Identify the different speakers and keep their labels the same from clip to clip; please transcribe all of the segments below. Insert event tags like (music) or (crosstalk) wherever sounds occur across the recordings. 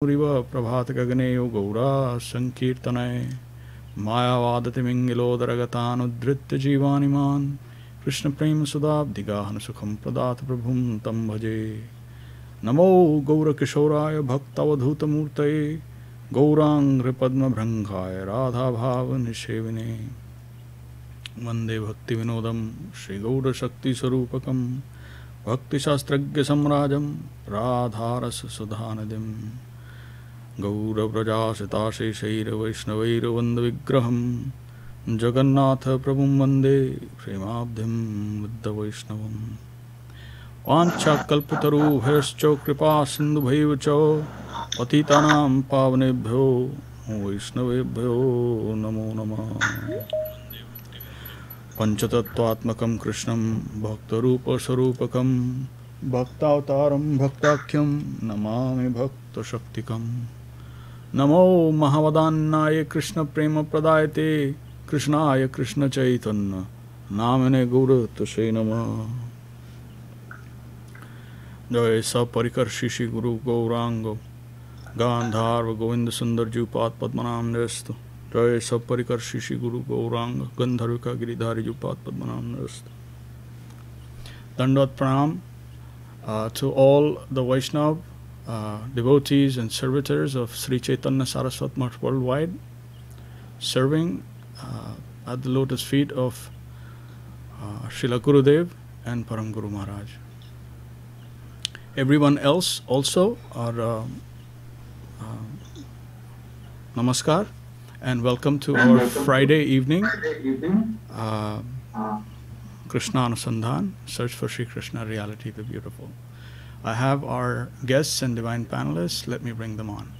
Speaker 1: पूरिव प्रभातगगनेयो गौरा सङ्कीर्तनय मायावादतिमिङ्गिलोदरगतानुद्धृत्य जीवानिमान् कृष्णप्रेमसुधाब्धिगाहनसुखं प्रदात प्रभुं तं भजे। नमो गौरकिशोराय भक्तवधूतमूर्तये। गौराङ्घ्रिपद्मभृङ्गाय राधाभावनिषेविने। वंदे भक्तिविनोदं श्रीगौरशक्तिस्वरूपकं भक्तिशास्त्रज्ञसम्राजं राधारससुधानदिम्। गौरव्रजाशिताशेषैरवैष्णवैरवन्दविग्रहं जगन्नाथप्रभुं वंदे प्रेमाब्धिं बुद्धवैष्णवम्। वाञ्छाकल्पतरुभ्यश्च कृपा सिन्धुभैव च पतितानां पावनेभ्यो वैष्णवेभ्यो नमो नमः। पञ्चतत्त्वात्मकं कृष्णं भक्तरूपस्वरूपकं, भक्तावतारं, भक्ताख्यं नमामि भक्तशक्तिकम्। नमो महावदान्नाय कृष्ण प्रेम प्रदाय ते कृष्णाय कृष्ण चैतन्य, नामने गुर तुषे नम। जय सपरिकर शिशि गुरु गौरांग गांधार्व गोविंद सुंदर जी पाद पद्मनाम नस्त जय सपरिकर शिशि गुरु गौरांग, गंधर्व का गिरिधारी जी पाद पद्मनाम नस्त dandavat pranam to all the Vaishnava uh, devotees and servitors of Sri Chaitanya Saraswat Math worldwide, serving uh, at the lotus feet of uh, Srila Gurudev and Param Guru Maharaj. Everyone else also are uh, uh, namaskar and welcome to our Friday evening uh, Krishna Anusandhan, Search for Sri Krishna Reality the Beautiful. I have our guests and divine panelists. Let me bring them on.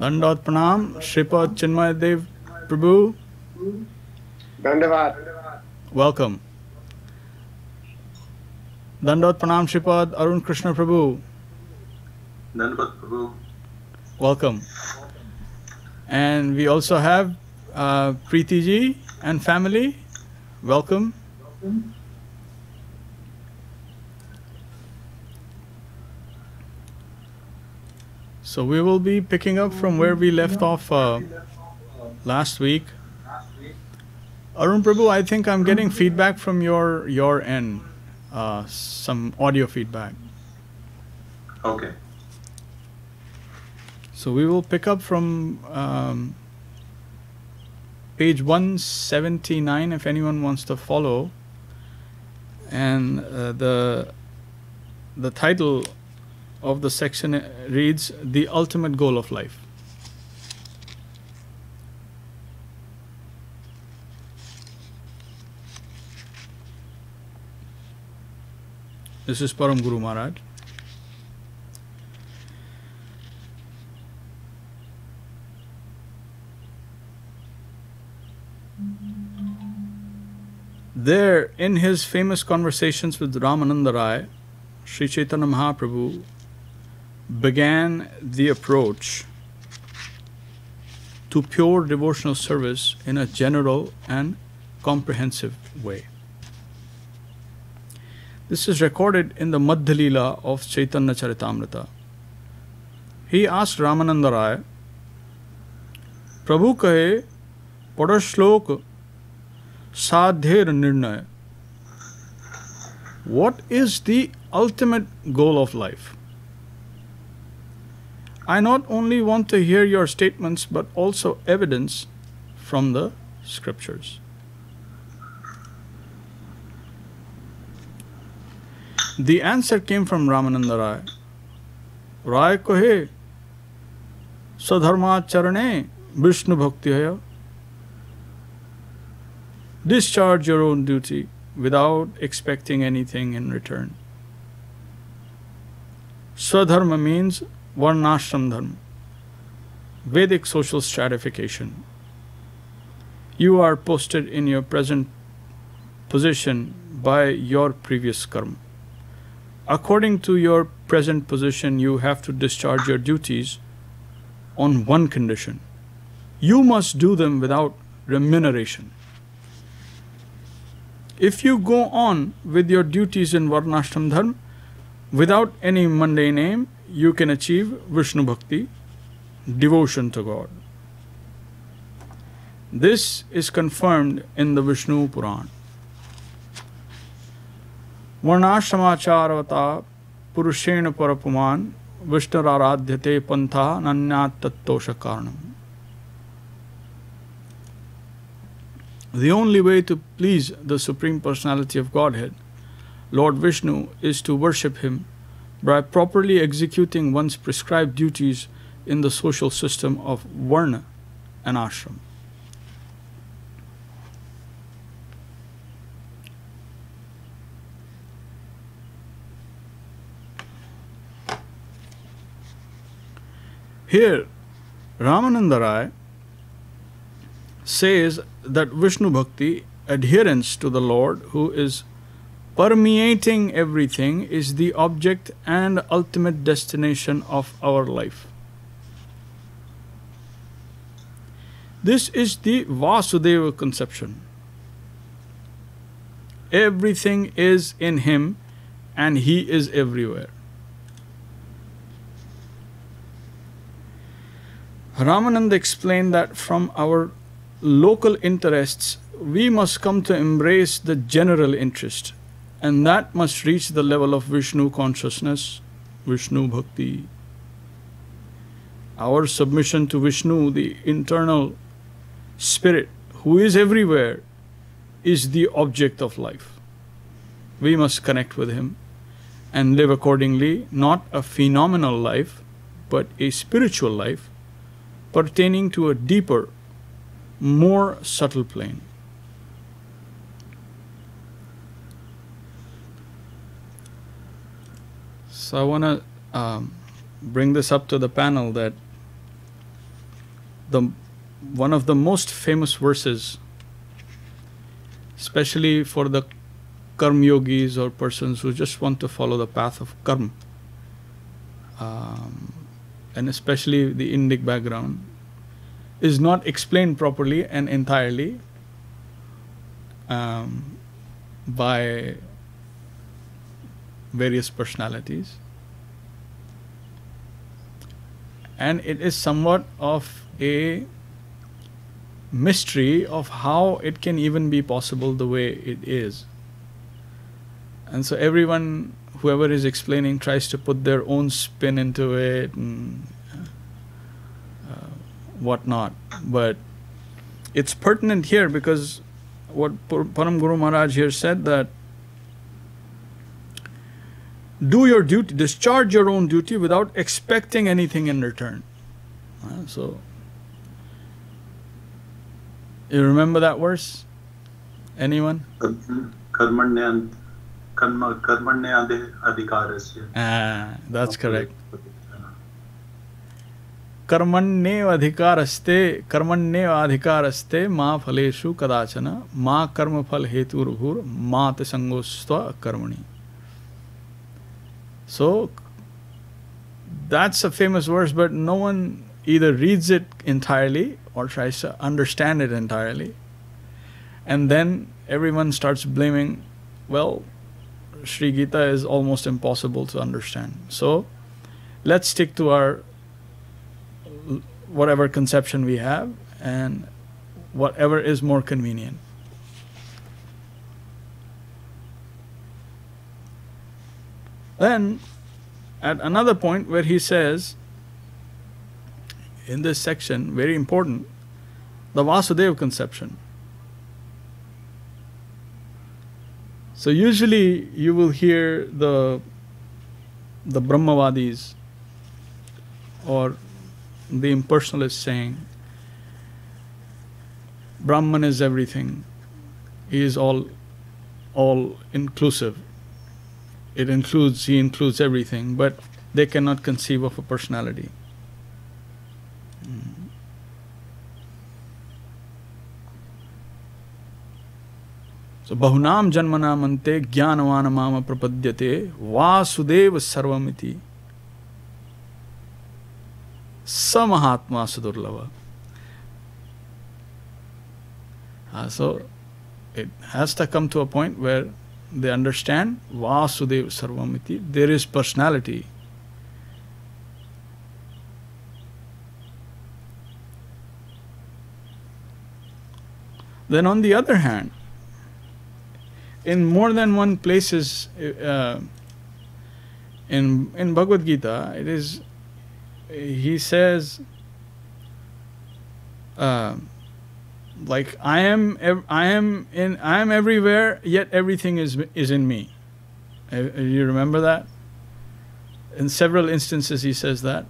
Speaker 1: Dandat Pranam, Shripad Chinmayadev Prabhu.
Speaker 2: Dandavat.
Speaker 1: Welcome. Dandat Pranam, Shripad Arun Krishna Prabhu.
Speaker 3: Dandavat Prabhu.
Speaker 1: Welcome. And we also have uh, Preeti ji and family. Welcome. Welcome. So we will be picking up from where we left off uh, last week. Arun Prabhu, I think I'm getting feedback from your your end, uh, some audio feedback.
Speaker 3: Okay.
Speaker 1: So we will pick up from um, page 179 if anyone wants to follow. And uh, the the title of the section reads The Ultimate Goal of Life. This is Param Guru Maharaj. There, in his famous conversations with Ramananda Rai, Sri Chaitanya Mahaprabhu began the approach to pure devotional service in a general and comprehensive way. This is recorded in the Madhya Leela of Chaitanya Charitamrita. He asked Ramananda Rai, प्रभु कहे पढ़ो श्लोक साध्येर निर्णय what is the ultimate goal of life I not only want to hear your statements but also evidence from the scriptures. The answer came from ramananda rai rai kohe sadharmacharane vishnu bhakti hai. Discharge your own duty without expecting anything in return. Swadharma means varnashram dharma, Vedic social stratification. You are posted in your present position by your previous karma. According to your present position, you have to discharge your duties on one condition. You must do them without remuneration. If you go on with your duties in Varnashram Dharma, without any mundane aim, you can achieve Vishnu Bhakti, devotion to God. This is confirmed in the Vishnu Puran. Varnashramacharvata Purushena Parapuman Vishnuraradhyate Pantha Nanyat Tattosha. The only way to please the Supreme Personality of Godhead, Lord Vishnu, is to worship Him by properly executing one's prescribed duties in the social system of Varna and Ashram. Here, Ramananda Rai says that Vishnu Bhakti, adherence to the Lord who is permeating everything, is the object and ultimate destination of our life. This is the Vasudeva conception. Everything is in him and he is everywhere. Ramananda explained that from our local interests, we must come to embrace the general interest, and that must reach the level of Vishnu consciousness, Vishnu Bhakti. Our submission to Vishnu, the internal spirit who is everywhere, is the object of life. We must connect with Him and live accordingly, not a phenomenal life, but a spiritual life pertaining to a deeper, more subtle plane. So I want to um, bring this up to the panel that the one of the most famous verses, especially for the karma yogis or persons who just want to follow the path of karma, um, and especially the Indic background, is not explained properly and entirely um, by various personalities. And it is somewhat of a mystery of how it can even be possible the way it is. And so everyone, whoever is explaining, tries to put their own spin into it and uh, whatnot. But it's pertinent here because what Param Guru Maharaj here said that do your duty, discharge your own duty without expecting anything in return. Uh, so, you remember that verse? Anyone?
Speaker 3: कर्मण्य कर्म कर्मण्य अधिकारस्य
Speaker 1: Ah, that's correct. कर्मण्येव अधिकारस्ते कर्मण्येव अधिकारस्ते मा फलेषु कदाचन मा कर्मफल हेतुर्भुर मात संगोस्त्व कर्मणि so that's a famous verse, but no one either reads it entirely or tries to understand it entirely. And then everyone starts blaming, well, Sri Gita is almost impossible to understand. So let's stick to our whatever conception we have and whatever is more convenient. Then, at another point where he says, in this section, very important, the Vasudeva conception. So usually you will hear the the Brahmavadis or the impersonalists saying Brahman is everything. He is all all inclusive it includes he includes everything but they cannot conceive of a personality. So bahunam janmanam ante jnanavana mama prapadyate vasudeva sarvamiti samahatma sudurlava. Uh, so it has to come to a point where they understand Vasudev Sarvamiti, there is personality. Then on the other hand, in more than one places uh, in in Bhagavad Gita, it is he says uh, like I am I am in I am everywhere, yet everything is is in me. Uh, you remember that? In several instances, he says that.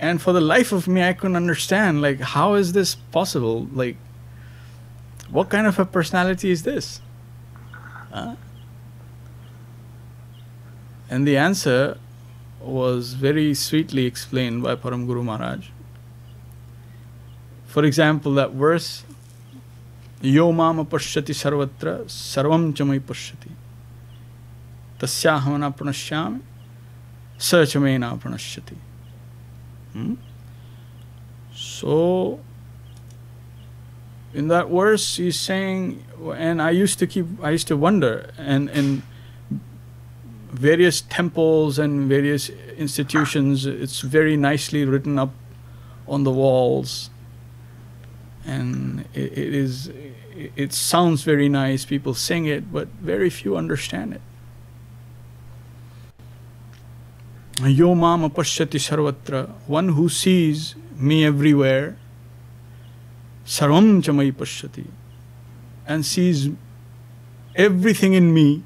Speaker 1: And for the life of me, I couldn't understand like how is this possible? Like what kind of a personality is this? Huh? And the answer was very sweetly explained by Param Guru Maharaj. For example, that verse, Yo mama pashyati sarvatra sarvam chamai pashyati tasyahamana pranashyami sachamena pranashyati. Hmm? So, in that verse he's saying and i used to keep i used to wonder and in various temples and various institutions it's very nicely written up on the walls and it, it is it sounds very nice people sing it but very few understand it. Yo mama pashyati sarvatra one who sees me everywhere sarvam chamai pashyati and sees everything in me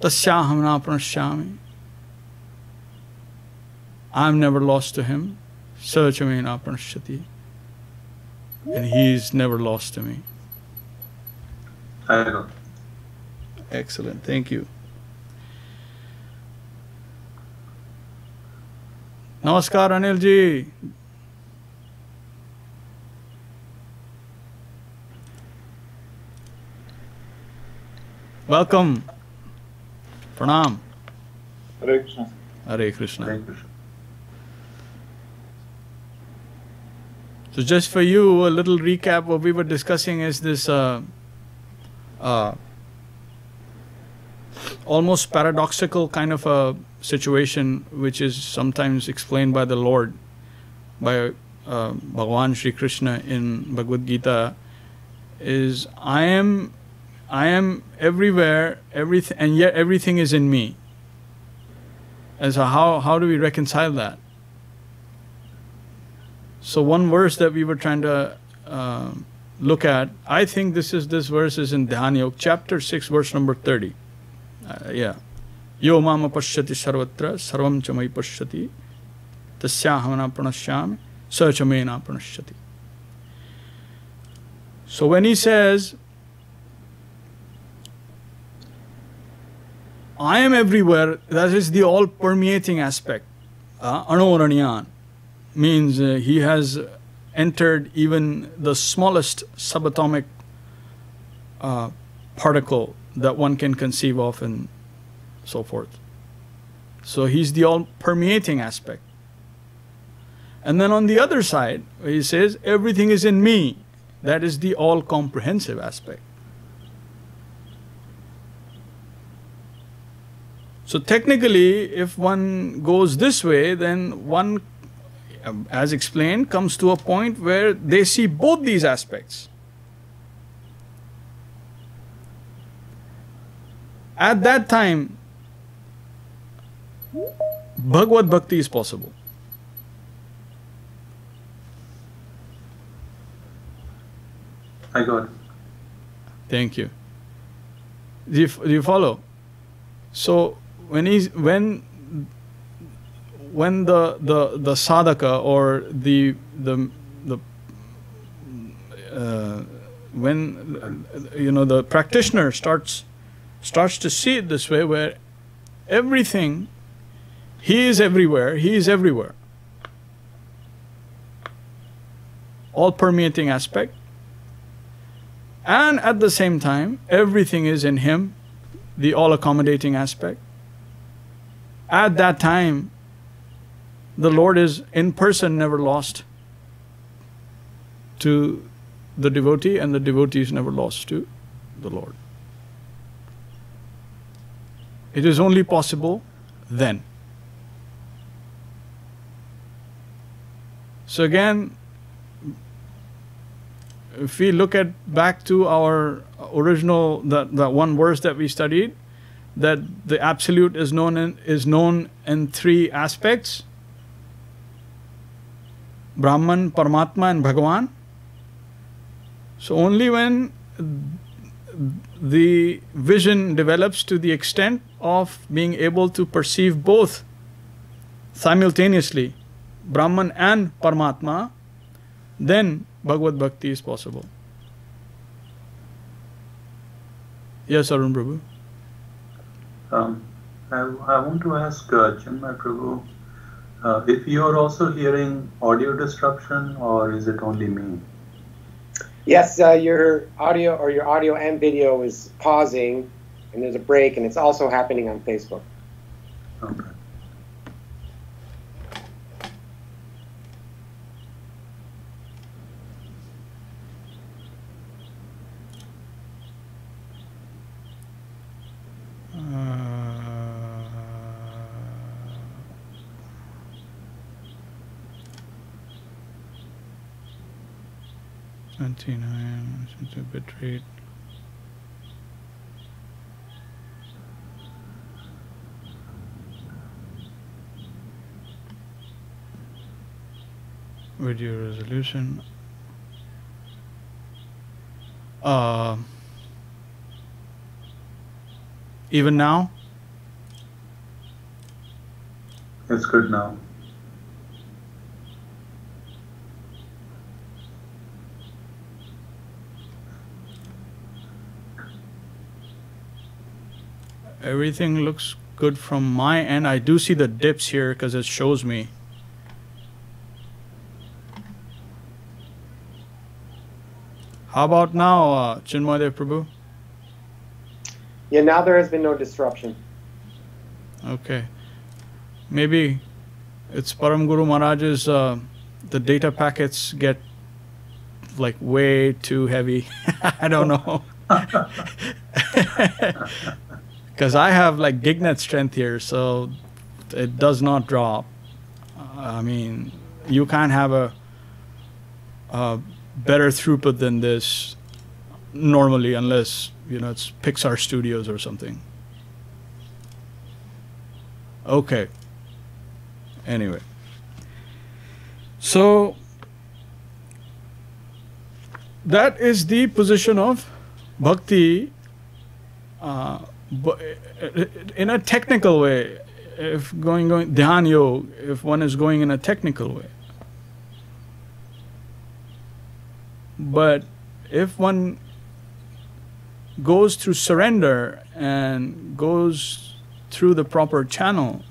Speaker 1: tasyaham na pranashyami. I'm never lost to him Sarvachamin Aparnashati. And he is never lost to me. I know. Excellent. Thank you. Namaskar, Anil ji. Welcome. Pranam.
Speaker 2: Hare Krishna.
Speaker 1: Hare Krishna. Hare Krishna. So just for you, a little recap. What we were discussing is this uh, uh, almost paradoxical kind of a situation, which is sometimes explained by the Lord, by uh, Bhagavan Sri Krishna in Bhagavad Gita, is I am I am everywhere, everything, and yet everything is in me. And so, how, how do we reconcile that? So, one verse that we were trying to uh, look at, I think this is this verse is in Dhyana chapter 6, verse number 30. Uh, yeah. Yo mama pashyati sarvatra sarvam chamai pashyati tasyahamana pranashyami sachamena pranashyati. So when he says, I am everywhere, that is the all permeating aspect. Uh, means uh, he has entered even the smallest subatomic uh, particle that one can conceive of and so forth. So he's the all permeating aspect. And then on the other side, he says, everything is in me. That is the all comprehensive aspect. So technically, if one goes this way, then one, Um, as explained, comes to a point where they see both these aspects. At that time, Bhagavad Bhakti is possible.
Speaker 3: I got it.
Speaker 1: Thank you. Do you, do you follow? So when he's when when the the the sadhaka or the the the uh, when you know the practitioner starts starts to see it this way where everything he is everywhere he is everywhere. All permeating aspect. And at the same time everything is in him the all accommodating aspect. At that time, the Lord is in person never lost to the devotee, and the devotee is never lost to the Lord. It is only possible then. So again, if we look at back to our original that that one verse that we studied, that the absolute is known in, is known in three aspects: Brahman, Paramatma, and Bhagavan. So only when the vision develops to the extent of being able to perceive both simultaneously, Brahman and Paramatma, then Bhagavad Bhakti is possible. Yes, Arun Prabhu.
Speaker 3: Um, I, I want to ask uh, Chinmay Prabhu uh, if you are also hearing audio disruption or is it only me?
Speaker 4: Yes, uh, your audio or your audio and video is pausing, and there's a break, and it's also happening on Facebook.
Speaker 3: Okay.
Speaker 1: Twenty-nine, a bit rate. Video resolution. Uh, even now?
Speaker 3: It's good now.
Speaker 1: Everything looks good from my end. I do see the dips here because it shows me. How about now, uh, Chinmoy Prabhu?
Speaker 4: Yeah, now there has been no disruption.
Speaker 1: Okay. Maybe it's Param Guru Maharaj's, uh, the data packets get like way too heavy. (laughs) I don't know. (laughs) Because I have like gignet strength here, so it does not drop. I mean, you can't have a, a better throughput than this normally unless, you know, it's Pixar Studios or something. Okay. Anyway. So that is the position of bhakti uh, bu- eh, in a technical way. If going going dhyan yoga, if one is going in a technical way. But if one goes through surrender and goes through the proper channel,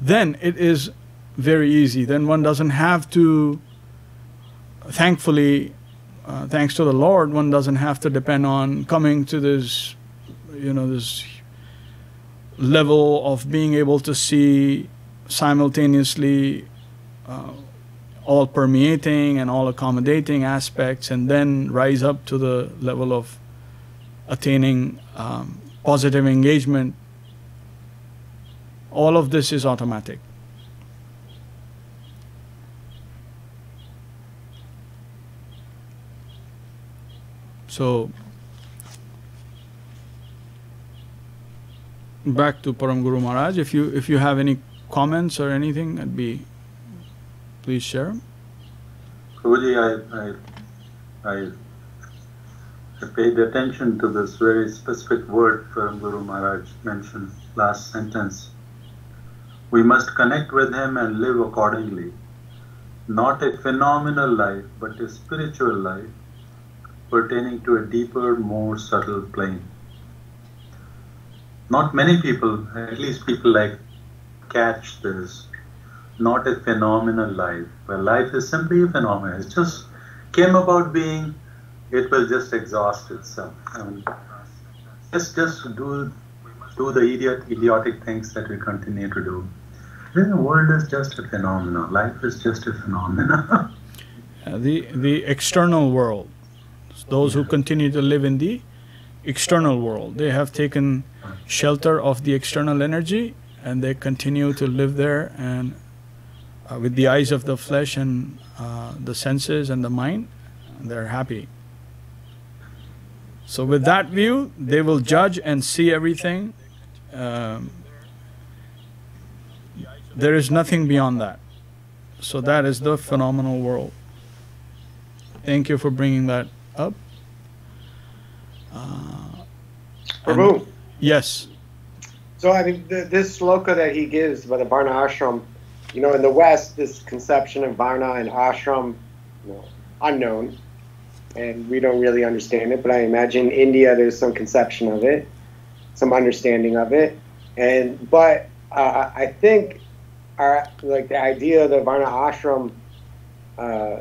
Speaker 1: then it is very easy. Then one doesn't have to, thankfully, uh, thanks to the Lord, one doesn't have to depend on coming to this, you know, this level of being able to see simultaneously uh, all permeating and all accommodating aspects, and then rise up to the level of attaining um, positive engagement. All of this is automatic. So, back to Param Guru Maharaj. If you if you have any comments or anything, I'd be please share. 'em.
Speaker 3: Prabhuji, I, I, I, I paid attention to this very specific word Param Guru Maharaj mentioned last sentence. We must connect with him and live accordingly. Not a phenomenal life, but a spiritual life pertaining to a deeper, more subtle plane. Not many people, at least people like catch this. Not a phenomenal life. Well, life is simply a phenomenon. It just came about being, it will just exhaust itself. I mean, just, just do, do the idiot, idiotic things that we continue to do. Then the world is just a phenomenon. Life is just a phenomenon.
Speaker 1: uh, (laughs) the the external world. Those who continue to live in the external world, they have taken shelter of the external energy, and they continue to live there and uh, with the eyes of the flesh and uh, the senses and the mind, they're happy. So, with that view, they will judge and see everything. Um, there is nothing beyond that. So, that is the phenomenal world. Thank you for bringing that up. Uh,
Speaker 4: Prabhu.
Speaker 1: yes.
Speaker 4: So I mean, th- this sloka that he gives about the Varna ashram, you know, in the West, this conception of Varna and ashram, you know, unknown, and we don't really understand it. But I imagine India, there's some conception of it, some understanding of it, and but uh, I think our like the idea of the Varna ashram uh,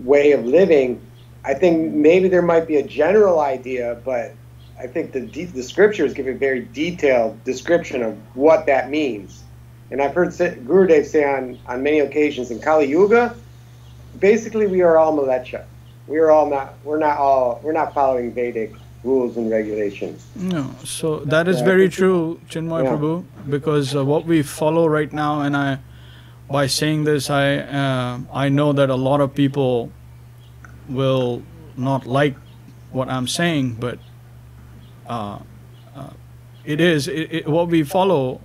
Speaker 4: way of living. I think maybe there might be a general idea, but I think the de- the scriptures give a very detailed description of what that means. And I've heard say, Gurudev say on, on many occasions in Kali Yuga, basically we are all malecha. We are all not. We're not all. We're not following Vedic rules and regulations.
Speaker 1: No, so that is
Speaker 4: Yeah,
Speaker 1: very true, Chinmoy
Speaker 4: Yeah.
Speaker 1: Prabhu, because uh, what we follow right now, and I, by saying this, I uh, I know that a lot of people will not like what I'm saying, but uh, uh, it is it, it, what we follow,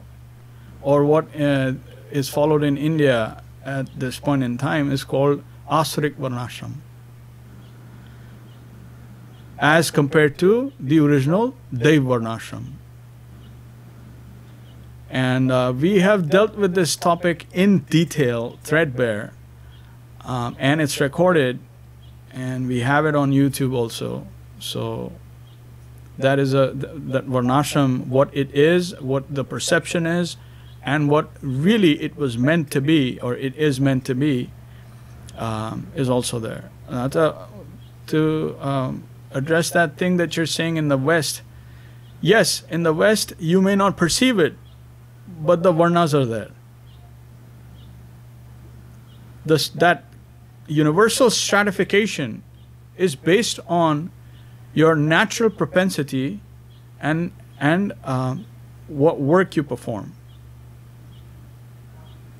Speaker 1: or what uh, is followed in India at this point in time is called Asurik Varnashram as compared to the original Dev Varnashram. And uh, we have dealt with this topic in detail, threadbare, um, and it's recorded, and we have it on YouTube also. So that is a th- that Varnashram, what it is, what the perception is, and what really it was meant to be, or it is meant to be, um, is also there. To to um, address that thing that you're saying in the West, yes, in the West you may not perceive it, but the Varnas are there. This, that universal stratification is based on your natural propensity and and um, what work you perform.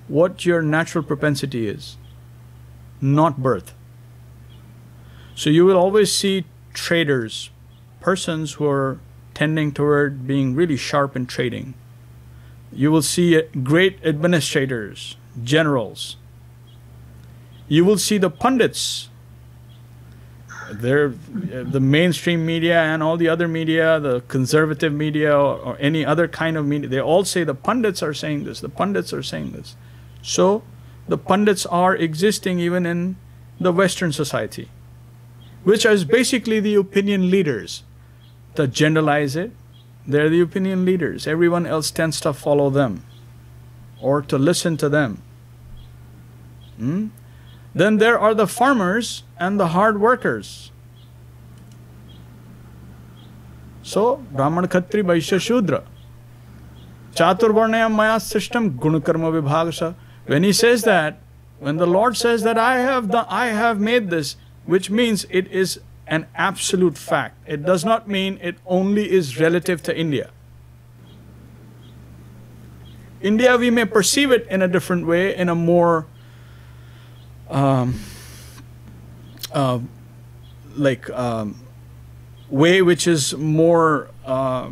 Speaker 1: What your natural propensity is, not birth. So you will always see traders, persons who are tending toward being really sharp in trading. You will see uh, great administrators, generals. You will see the pundits. They're the mainstream media and all the other media, the conservative media or, or any other kind of media. They all say the pundits are saying this. The pundits are saying this. So the pundits are existing even in the Western society which is basically the opinion leaders. To generalize it, they're the opinion leaders. Everyone else tends to follow them or to listen to them. Hmm? Then there are the farmers and the hard workers. So, Brahman, Khatri, Vaishya, Shudra. Chaturvarnayam maya system gunakarma vibhagasha. When he says that, when the Lord says that I have done, I have made this, which means it is an absolute fact. It does not mean it only is relative to India. India, we may perceive it in a different way, in a more um, uh, like um, way which is more uh,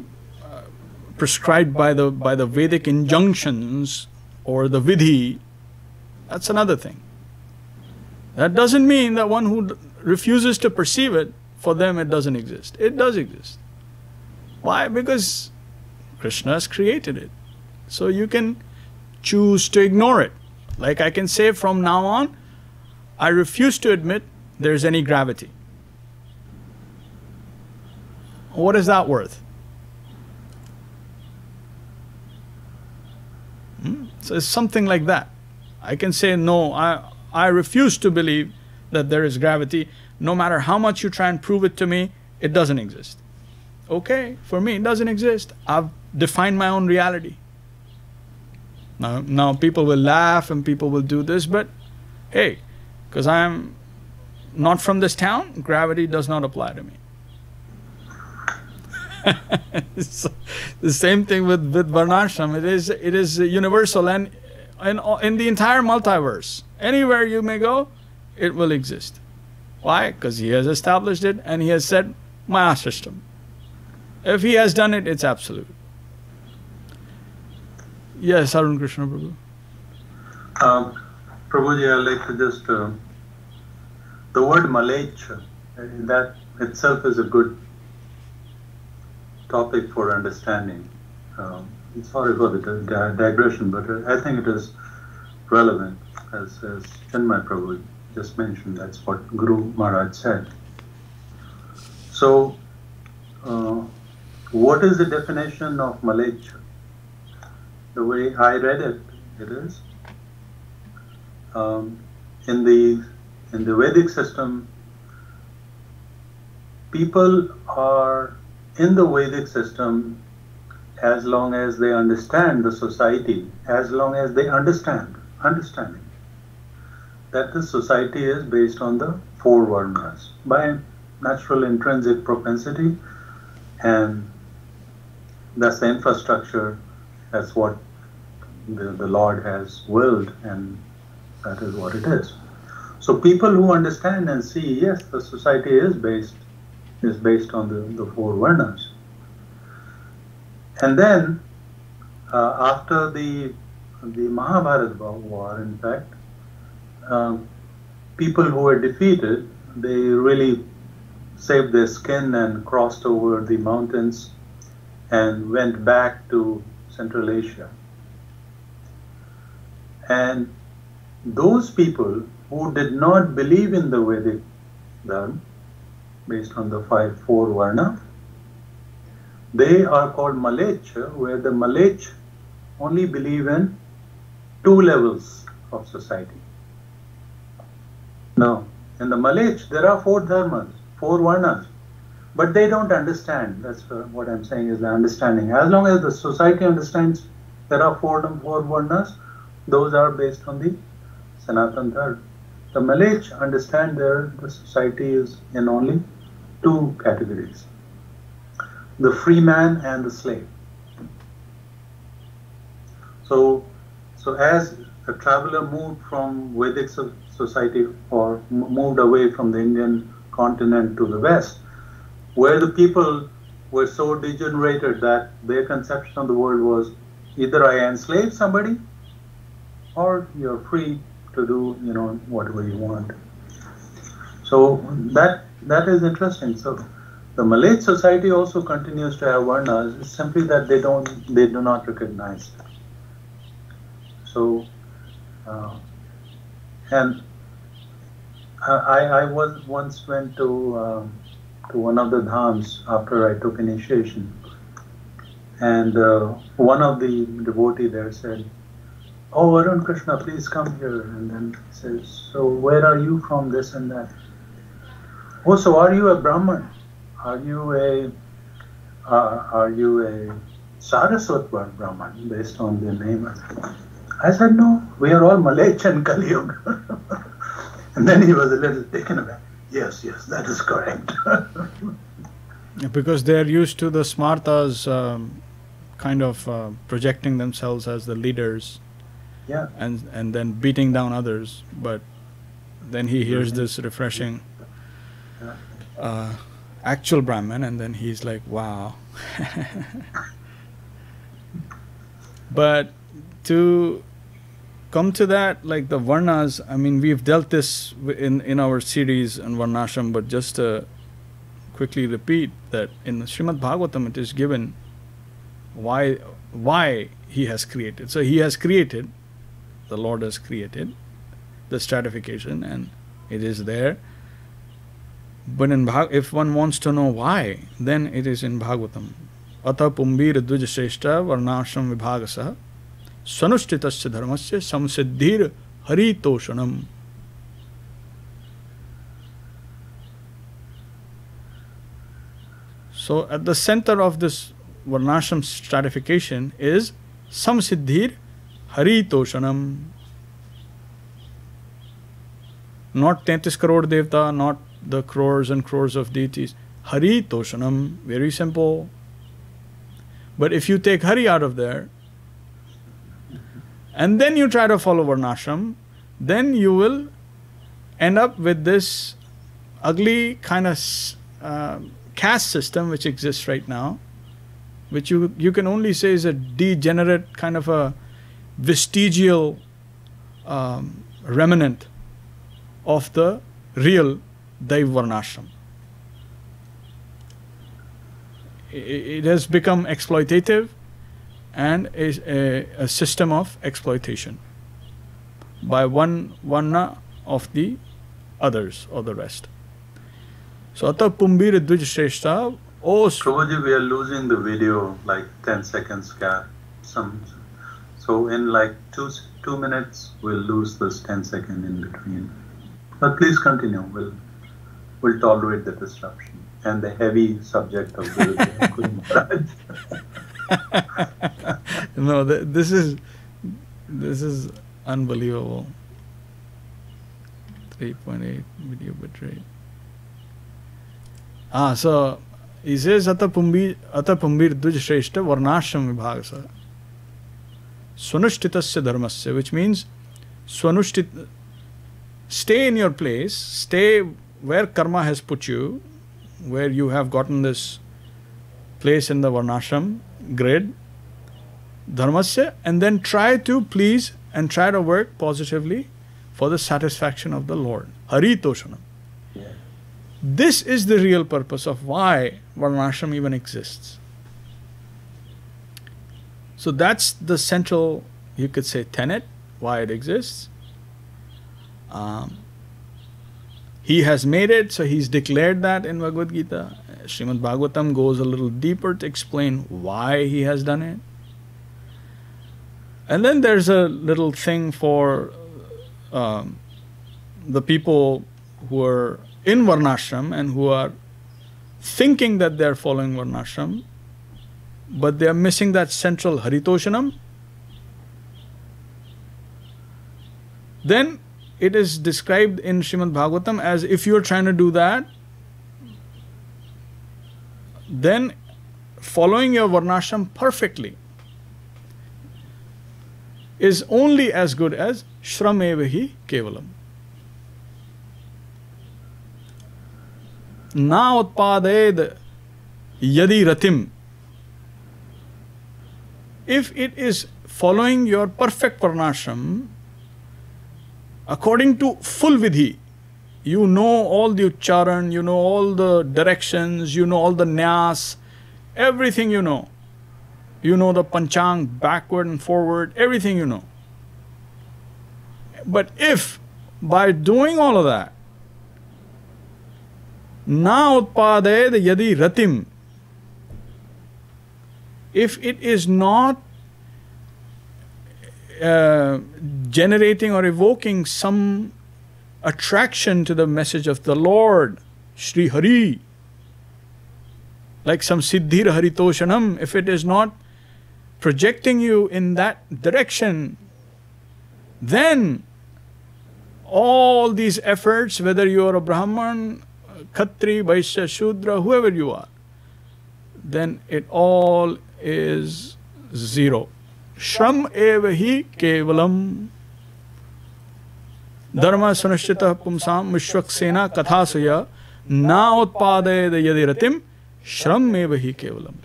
Speaker 1: prescribed by the by the Vedic injunctions or the vidhi. That's another thing. That doesn't mean that one who refuses to perceive it, for them it doesn't exist. It does exist. Why? Because Krishna has created it. So you can choose to ignore it. Like I can say from now on, I refuse to admit there's any gravity. What is that worth? Hmm? So it's something like that. I can say, no, I, I refuse to believe that there is gravity. No matter how much you try and prove it to me, it doesn't exist. Okay, for me, it doesn't exist. I've defined my own reality. Now, now people will laugh and people will do this, but hey, because I'm not from this town, gravity does not apply to me. (laughs) so, the same thing with, with Varnashram. It is, it is universal and in, in the entire multiverse. Anywhere you may go, it will exist. Why? Because he has established it and he has said, my system. If he has done it, it's absolute. Yes, Arun Krishna Prabhu.
Speaker 3: Um, Prabhuji, I'd like to just, uh, the word Malech, uh, that itself is a good topic for understanding. Um, sorry for the di- digression, but uh, I think it is relevant, as, as Chinmay Prabhu just mentioned. That's what Guru Maharaj said. So, uh, what is the definition of Malech? The way I read it, it is um, in the in the Vedic system, people are in the Vedic system as long as they understand the society, as long as they understand understanding that the society is based on the four varnas by natural intrinsic propensity and that's the infrastructure. That's what the, the lord has willed and that is what it is so people who understand and see yes the society is based is based on the, the four varnas and then uh, after the the mahabharata war in fact um, people who were defeated they really saved their skin and crossed over the mountains and went back to Central Asia. And those people who did not believe in the Vedic Dharma, based on the five four varna, they are called Malech, where the Malech only believe in two levels of society. Now, in the Malech, there are four dharmas, four varnas, but they don't understand. That's what I'm saying is the understanding. As long as the society understands there are four, four varnas, those are based on the Sanatan Dharma. The Malech understand there the society is in only two categories the free man and the slave. So, so as a traveler moved from Vedic society or moved away from the Indian continent to the West, where the people were so degenerated that their conception of the world was either I enslave somebody or you're free to do, you know, whatever you want. So that that is interesting. So the Malech society also continues to have varnas, it's simply that they don't they do not recognize them. So uh, and I, I was once went to um, to one of the dhams after I took initiation, and uh, one of the devotee there said, "Oh, Arun Krishna, please come here." And then he says, "So where are you from? This and that." Oh, so are you a Brahman? Are you a uh, are you a Saraswat Brahman based on the name? I said, "No, we are all Malech and Kali And then he was a little taken aback. Yes, yes, that is correct. (laughs)
Speaker 1: because they're used to the smartas um, kind of uh, projecting themselves as the leaders.
Speaker 3: Yeah.
Speaker 1: And and then beating down others, but then he hears mm-hmm. this refreshing uh, actual Brahman, and then he's like, "Wow." (laughs) but to come to that, like the Varnas, I mean, we've dealt this in, in our series on Varnashram, but just to quickly repeat that in the Srimad Bhagavatam it is given why why he has created. So he has created, the Lord has created, the stratification, and it is there. But in Bhag- if one wants to know why, then it is in Bhagavatam. अथ Pumbir द्विज श्रेष्ठ वर्णाश्रम विभाग सह स्वनुष्ठित धर्म से So at the center of this varnashram stratification is Samsiddhir Haritoshanam. not 33 crore devta, not the crores and crores of deities. Hari Toshanam, very simple. But if you take Hari out of there, and then you try to follow Varnashram, then you will end up with this ugly kind of uh, caste system which exists right now, which you, you can only say is a degenerate kind of a vestigial um, remnant of the real Daiv. It has become exploitative and is a, a system of exploitation by one varna of the others or the rest. So Ata Pumbir Dvij Shrestha Oh
Speaker 3: Prabhuji, we are losing the video like 10 seconds gap. Some, so in like two, two minutes, we'll lose this 10 second in between. But please continue. We'll, we'll tolerate the disruption and the heavy subject of the (laughs) (laughs)
Speaker 1: no, th- this is this is unbelievable. 3.8 video bit rate. Ah, so he says Ata Pumbir Ata Pumbir Dvij Shrestha Varnashram Vibhagasa. Swanushtitasya Dharmasya, which means Swanushtit stay in your place, stay where karma has put you, where you have gotten this place in the Varnashram grid, dharmasya, and then try to please and try to work positively for the satisfaction of the Lord. Hari Toshanam.
Speaker 3: Yeah.
Speaker 1: This is the real purpose of why Varnashram even exists. So that's the central, you could say, tenet, why it exists. Um, he has made it, so he's declared that in Bhagavad Gita. Srimad Bhagavatam goes a little deeper to explain why he has done it. And then there's a little thing for um, the people who are in Varnashram and who are thinking that they're following Varnashram, but they are missing that central Haritoshanam. Then it is described in Srimad Bhagavatam as if you are trying to do that, then following your Varnashram perfectly is only as good as Shramevahi Kevalam. Na utpaded yadi ratim. If it is following your perfect Varnashram, according to full vidhi, you know all the ucharan, you know all the directions, you know all the nyas, everything you know. You know the panchang backward and forward, everything you know. But if by doing all of that, na utpaded yadi ratim, if it is not uh, generating or evoking some attraction to the message of the Lord, Sri Hari, like some Siddhir Haritoshanam, if it is not projecting you in that direction, then all these efforts, whether you are a Brahman, Khatri, Vaishya, Shudra, whoever you are, then it all is zero. Shram eva hi kevalam. Dharma sunashchita pumsam vishwaksena kathasaya na utpadayed yadi ratim shram eva hi kevalam.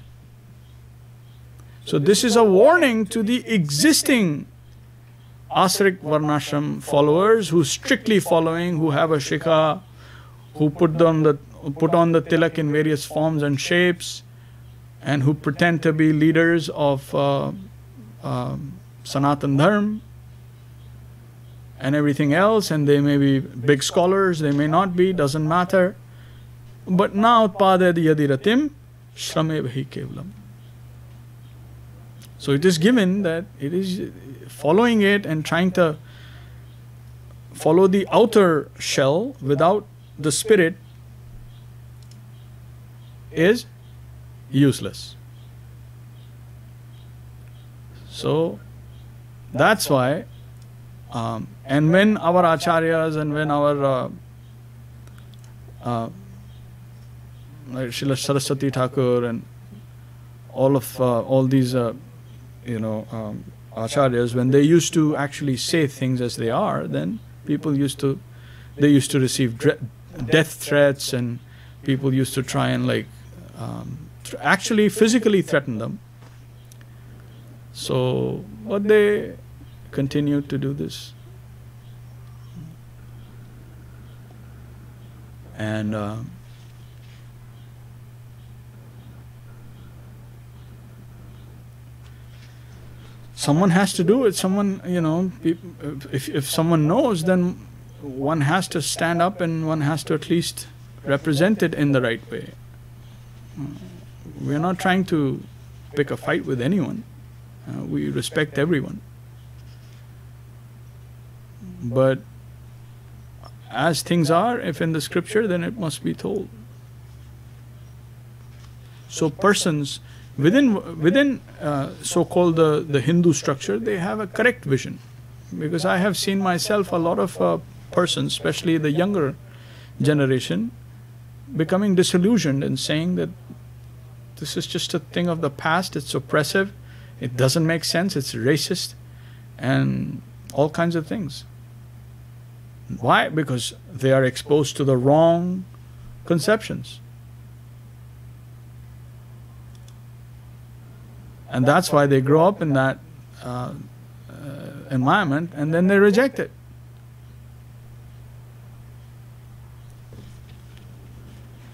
Speaker 1: So this is a warning to the existing Asrik Varnashram followers who strictly following, who have a shikha, who put on the put on the tilak in various forms and shapes, and who pretend to be leaders of uh, uh, Sanatan Dharma and everything else, and they may be big scholars, they may not be, doesn't matter. But now Padad Yadiratim Shramevahi Kevalam. So it is given that it is following it and trying to follow the outer shell without the spirit is useless. So that's why Um, and when our acharyas and when our uh, uh, like Saraswati Thakur and all of uh, all these uh, you know um, acharyas when they used to actually say things as they are then people used to they used to receive death threats and people used to try and like um, th- actually physically threaten them. So but they continued to do this. And uh, someone has to do it. Someone you know if, if someone knows then one has to stand up and one has to at least represent it in the right way we're not trying to pick a fight with anyone. Uh, we respect everyone. But as things are if in the scripture then it must be told. So persons within within uh, so-called the, the Hindu structure, they have a correct vision, because I have seen myself a lot of uh, persons, especially the younger generation, becoming disillusioned and saying that this is just a thing of the past. It's oppressive. It doesn't make sense. It's racist, and all kinds of things. Why? Because they are exposed to the wrong conceptions. and that's why they grow up in that uh, uh, environment and then they reject it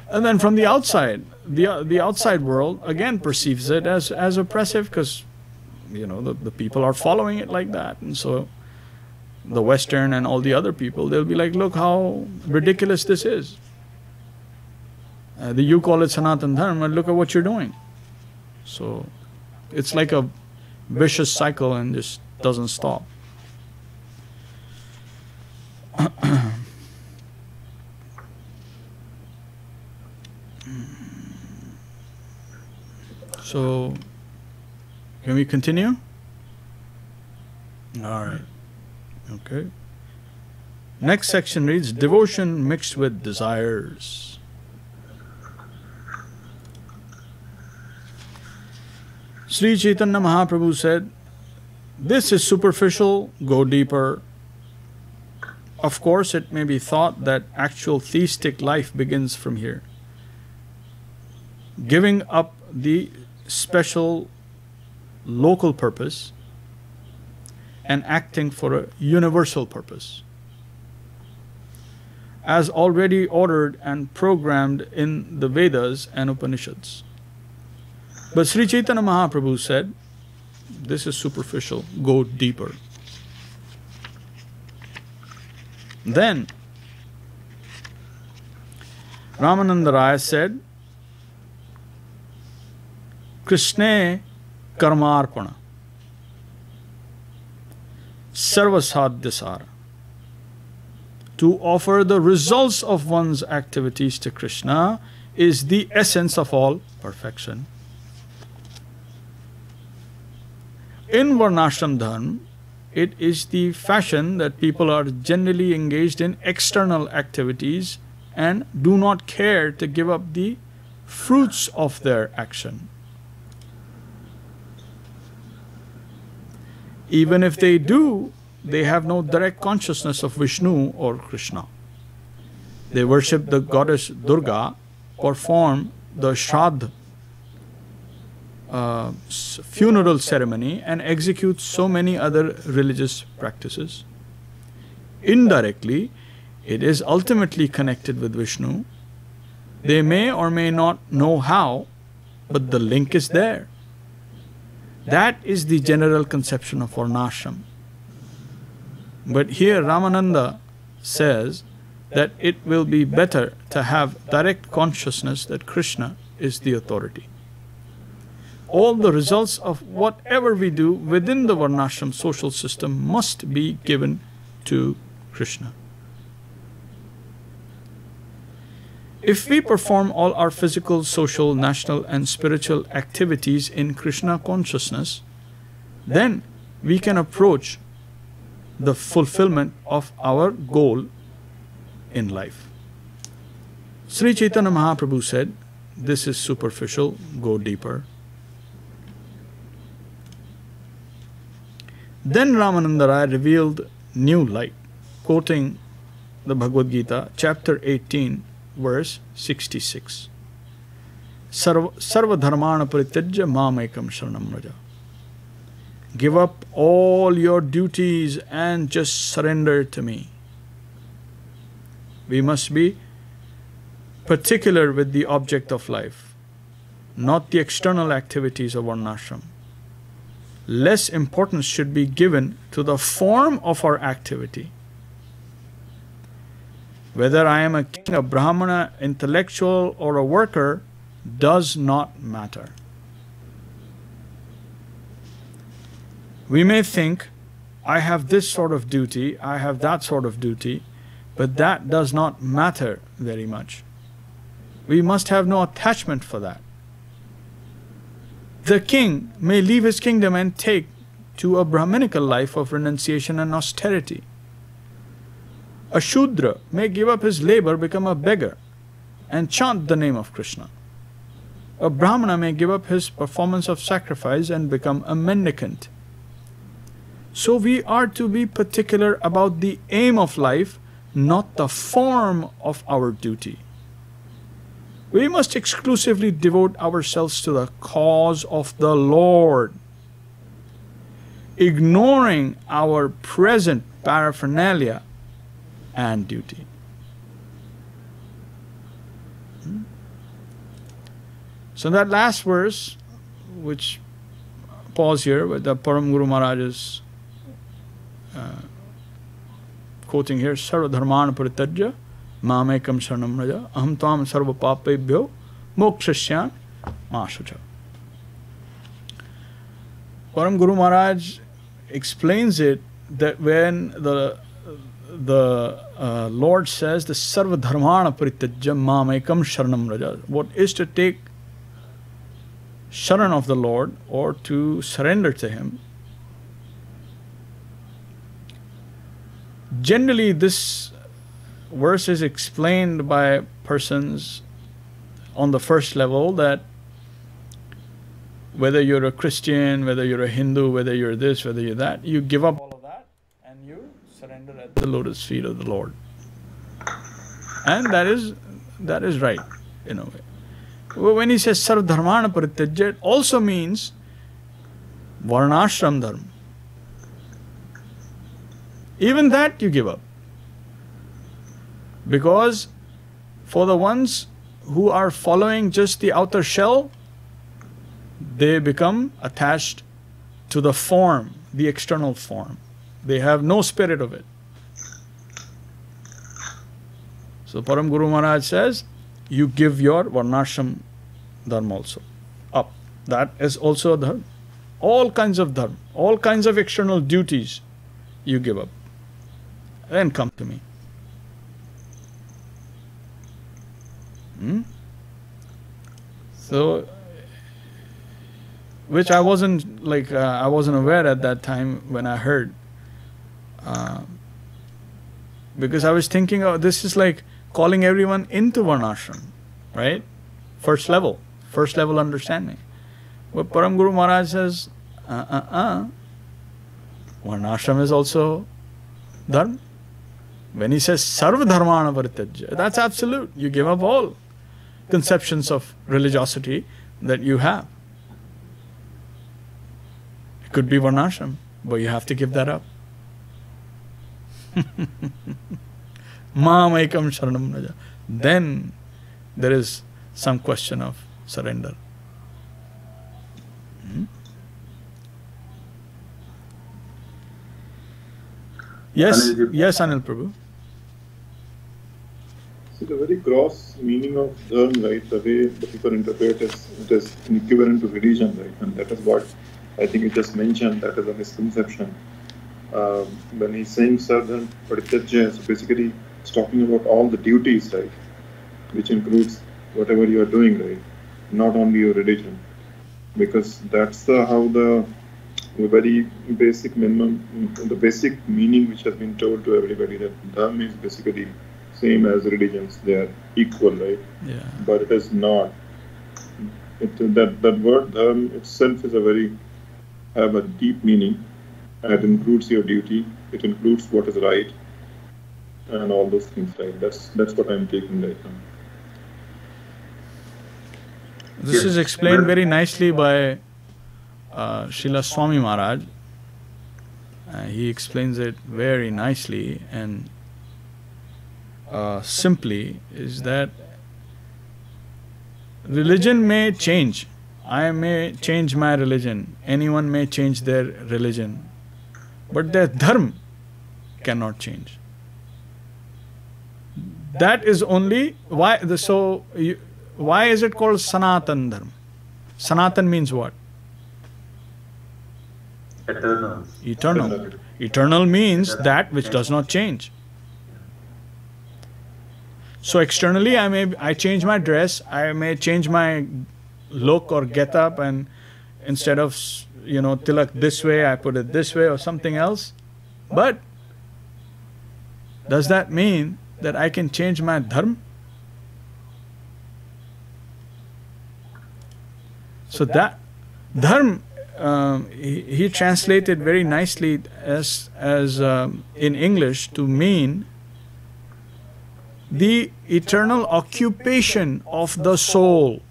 Speaker 1: and then from the outside the, the outside world again perceives it as, as oppressive because you know the, the people are following it like that. And so the western and all the other people they'll be like look how ridiculous this is. Uh, the, you call it sanatan dharma look at what you're doing. So it's like a vicious cycle and just doesn't stop. So, can we continue? All right. Okay. Next section reads Devotion mixed with desires. Sri Chaitanya Mahaprabhu said, This is superficial, go deeper. Of course, it may be thought that actual theistic life begins from here. Giving up the special local purpose and acting for a universal purpose. As already ordered and programmed in the Vedas and Upanishads. But Sri Chaitanya Mahaprabhu said, This is superficial, go deeper. Then Ramananda Raya said, Krishna Karmarpana Sarvasadhyasara to offer the results of one's activities to Krishna is the essence of all perfection. In Varnashram Dharma, it is the fashion that people are generally engaged in external activities and do not care to give up the fruits of their action. Even if they do, they have no direct consciousness of Vishnu or Krishna. They worship the goddess Durga, perform the Shraddha uh, funeral ceremony and execute so many other religious practices. Indirectly, it is ultimately connected with Vishnu. They may or may not know how, but the link is there. That is the general conception of Varnashram. But here Ramananda says that it will be better to have direct consciousness that Krishna is the authority all the results of whatever we do within the Varnashram social system must be given to Krishna. If we perform all our physical, social, national, and spiritual activities in Krishna consciousness, then we can approach the fulfillment of our goal in life. Sri Chaitanya Mahaprabhu said, This is superficial, go deeper. Then Ramananda Rai revealed new light, quoting the Bhagavad Gita, chapter 18, verse 66. Sarva dharmana paritajya mamekam sharanam raja. Give up all your duties and just surrender to me. We must be particular with the object of life, not the external activities of varnashram. Less importance should be given to the form of our activity. Whether I am a king, a brahmana, intellectual, or a worker does not matter. We may think, I have this sort of duty, I have that sort of duty, but that does not matter very much. We must have no attachment for that. The king may leave his kingdom and take to a Brahminical life of renunciation and austerity. A Shudra may give up his labor, become a beggar, and chant the name of Krishna. A Brahmana may give up his performance of sacrifice and become a mendicant. So we are to be particular about the aim of life, not the form of our duty. We must exclusively devote ourselves to the cause of the Lord, ignoring our present paraphernalia and duty. Hmm? So that last verse, which pause here, with the Param Guru Maharaj's uh, quoting here, Sarva Dharman Paritajya Mamekam Sharanam Raja Aham Tvam Sarva Papebhyo Mokshasyan Mashacha. Param Guru Maharaj explains it that when the the uh, Lord says the Sarva Dharmana Paritajya Mamekam Sharanam Raja, what is to take sharan of the Lord or to surrender to Him? Generally this verse is explained by persons on the first level that whether you're a Christian, whether you're a Hindu, whether you're this, whether you're that, you give up all of that and you surrender the lotus feet of the Lord. And that is that is right in a way. When he says Sarv Dharmana Parityajya, it also means Varnashram Dharma. Even that you give up. Because for the ones who are following just the outer shell, they become attached to the form, the external form. They have no spirit of it. So Param Guru Maharaj says, you give your Varnashram dharma also up. That is also a dharma. All kinds of dharma, all kinds of external duties you give up then come to me. Hmm? So, which I wasn't like uh, I wasn't aware at that time when I heard, uh, because I was thinking, oh, this is like calling everyone into varnashram, right? First level, first level understanding. But Param Guru Maharaj says, uh uh uh, varnashram is also dharma. When he says sarva dharmana paritajya, that's absolute. You give up all conceptions of religiosity that you have. It could be varnashram, but you have to give that up. (laughs) Maam sharanam raja. Then there is some question of surrender. Hmm? Yes, yes, Anil Prabhu.
Speaker 2: So the very gross meaning of dharma, right, the way the people interpret it is, it is equivalent to religion, right, and that is what I think you just mentioned, that is a misconception. Um, when he's saying sadhan parityajya, so basically it's talking about all the duties, right, which includes whatever you are doing, right, not only your religion, because that's the how the the very basic minimum, the basic meaning which has been told to everybody that dharma is basically same as religions; they are equal, right?
Speaker 1: Yeah.
Speaker 2: But it is not. It, that that word dharma itself is a very have a deep meaning. It includes your duty. It includes what is right, and all those things. Right. That's that's what I'm taking right now.
Speaker 1: This
Speaker 3: Yes.
Speaker 1: is explained very nicely by uh, Srila Swami Maharaj. Uh, he explains it very nicely and uh, simply is that religion may change. I may change my religion. Anyone may change their religion. But their dharma cannot change. That is only why the so you, why is it called Sanatan Dharma? Sanatan means what?
Speaker 3: Eternal.
Speaker 1: Eternal. Eternal means that which does not change. So externally, I may I change my dress, I may change my look or get up, and instead of you know tilak this way, I put it this way or something else. But does that mean that I can change my dharma? So that dharma, um, he, he translated very nicely as as um, in English to mean the eternal occupation of the soul.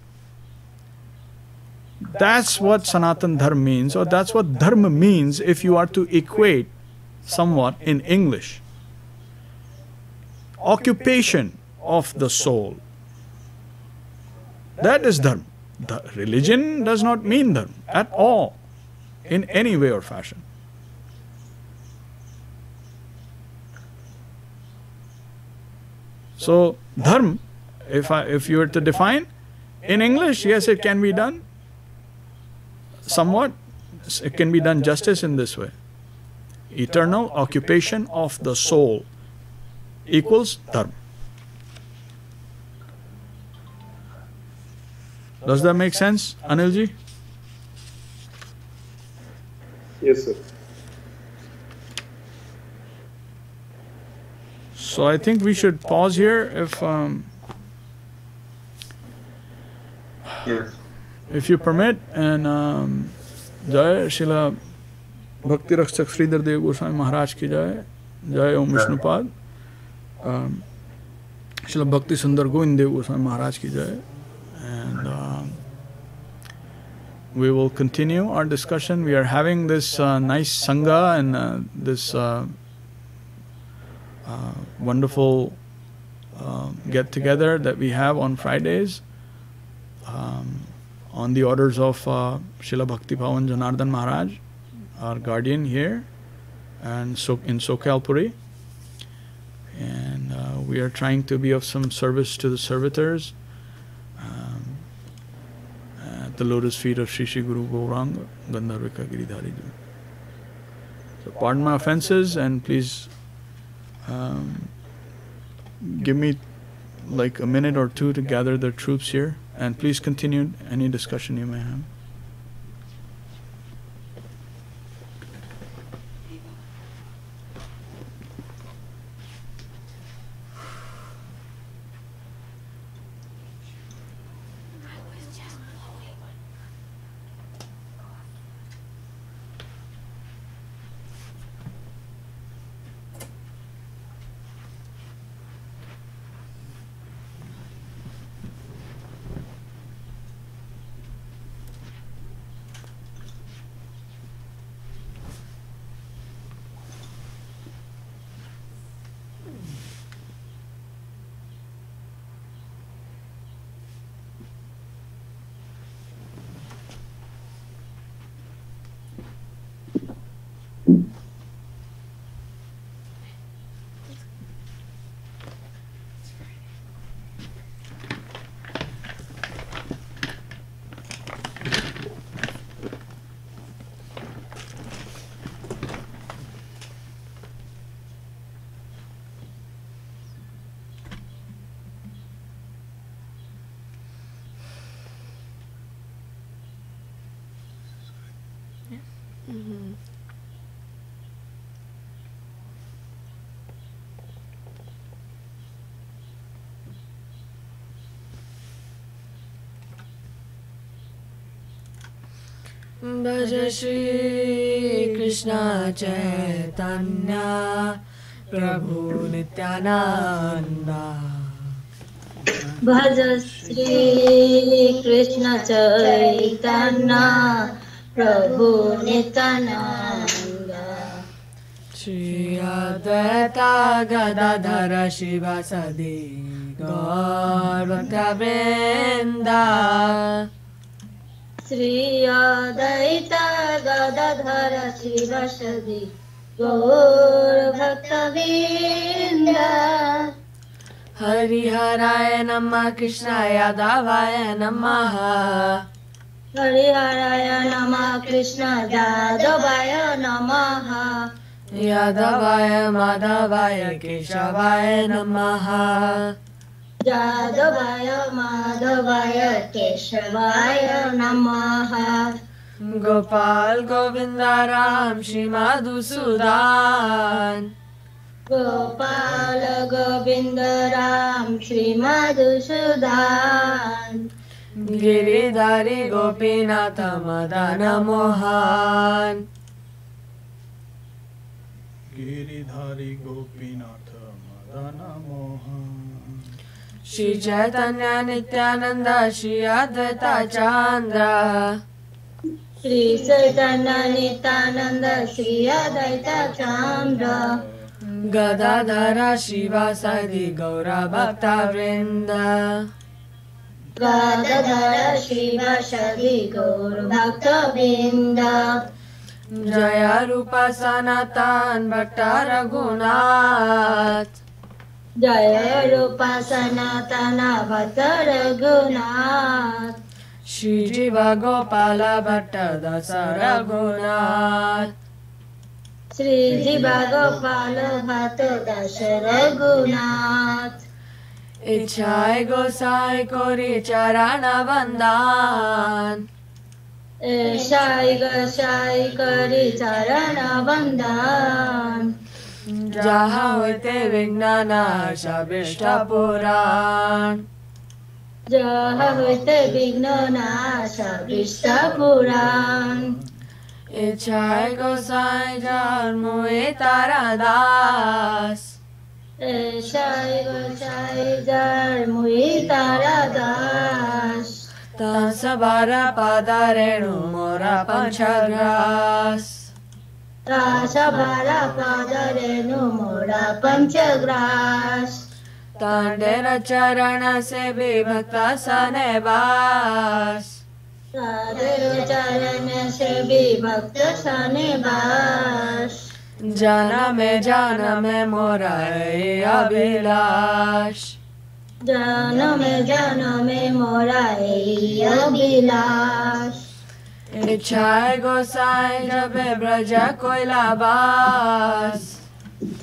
Speaker 1: That's what Sanatan Dharma means, or that's what Dharma means if you are to equate somewhat in English. Occupation of the soul. That is Dharma. The religion does not mean Dharma at all, in any way or fashion. So, dharma, if, I, if you were to define, in English, yes, it can be done somewhat. It can be done justice in this way eternal occupation of the soul equals dharma. Does that make sense, Anilji?
Speaker 2: Yes, sir.
Speaker 1: So I think we should pause here if um,
Speaker 3: yes.
Speaker 1: if you permit and um, Jai Srila Bhakti Rakshak Sridhar Dev Goswami Maharaj ki Jai Jai Om Vishnupad. Srila Bhakti Sundar Govindev Goswami Maharaj ki jai. And uh, we will continue our discussion. We are having this uh, nice Sangha and uh, this uh, uh, wonderful um, get together that we have on Fridays um, on the orders of uh, Srila Bhakti Pawan Janardan Maharaj, our guardian here, and so in Sokalpuri. And uh, we are trying to be of some service to the servitors um, at the lotus feet of Sri Guru Gauranga, Gandharvika Giridhari. So pardon my offenses and please um, give me like a minute or two to gather the troops here and please continue any discussion you may have.
Speaker 5: भज श्री कृष्ण चैतन्य। प्रभु नित्यानन्दा।
Speaker 6: भज श्री कृष्ण चैतन्य। प्रभु नित्यानन्द।
Speaker 5: श्री अद्वैता गदाधर शिव सदि गौरवृन्दा
Speaker 6: श्री अद्वैत गदाधर शिव सदि गौरभक्तवृन्द
Speaker 5: हरिहराय नमः कृष्णाय यादवाय नमः।
Speaker 6: हरिहराय नमः कृष्ण यादवाय नमः।
Speaker 5: यादवाय माधवाय केशवाय नमः।
Speaker 6: यादवाय माधवाय केशवाय नमः।
Speaker 5: गोपाल गोविन्द राम श्रीमधुसूदान्।
Speaker 6: गोपाल गोविन्द राम श्रीमधुसूदान्।
Speaker 5: गिरिधारी गोपीनाथ मदन मोहन।
Speaker 1: गिरिधारी गोपीनाथ मदन मोहन।
Speaker 5: श्री चैतन्य नित्यानंद श्री अद्वैता चंद्र।
Speaker 6: श्री चैतन्य नित्यानन्द श्री अद्वैत चन्द्र
Speaker 5: गदाधर शिवासदि गौरा भक्ता वृन्द।
Speaker 6: गदाधर शिव सदि गौरभक्तवृन्द
Speaker 5: जय रूप सनातन भट्ट रघुनाथ
Speaker 6: जय रूप सनातन भक्त रघुनाथ
Speaker 5: श्री जीव गोपाल भट्ट दश रघुनाथ
Speaker 6: श्री जीव गोपाल भक्त दश रघुनाथ
Speaker 5: इच्छाय गोसाई कोरी चरण वंदन
Speaker 6: करी चरण वंदन
Speaker 5: जहाँ होते विघ्न नाश अभिष्ट पुराण
Speaker 6: जह होते विघ्न नाश विष्ट पुराण
Speaker 5: इच्छाय गोसाई जन्मुए तारा दास
Speaker 6: ऐसाई गसाई जर मुई तारा ताशबरपादरेणुमूढ
Speaker 5: पञ्चग्रास् ताण्डेरचरण से विभक्ता
Speaker 6: सनेवास चरण से विभक्त सनेवास
Speaker 5: जन में जन में मोरा अभिलाष।
Speaker 6: जन में जन में मोरा अभिलाष।
Speaker 5: इच्छाय गोसाई जब ब्रज कोइला बास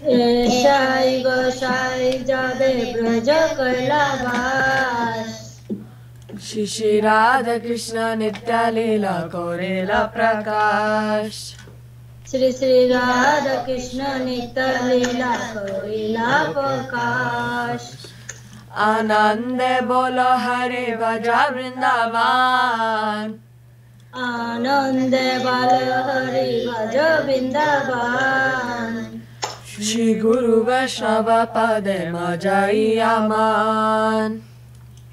Speaker 6: ऐसाई गोसाई जाबे ब्रज कैलाबास
Speaker 5: शिशि राधा कृष्ण नित्य लीला कोरेला प्रकाश
Speaker 6: श्री श्री राधा कृष्ण नित्य लीला कोरेला प्रकाश
Speaker 5: आनंद बोलो हरे बजा वृंदावन
Speaker 6: আনন্দে বালহরি ভজ বৃন্দাবান। শ্রী
Speaker 5: গুরু বৈষ্ণব পদে মজাই আমান।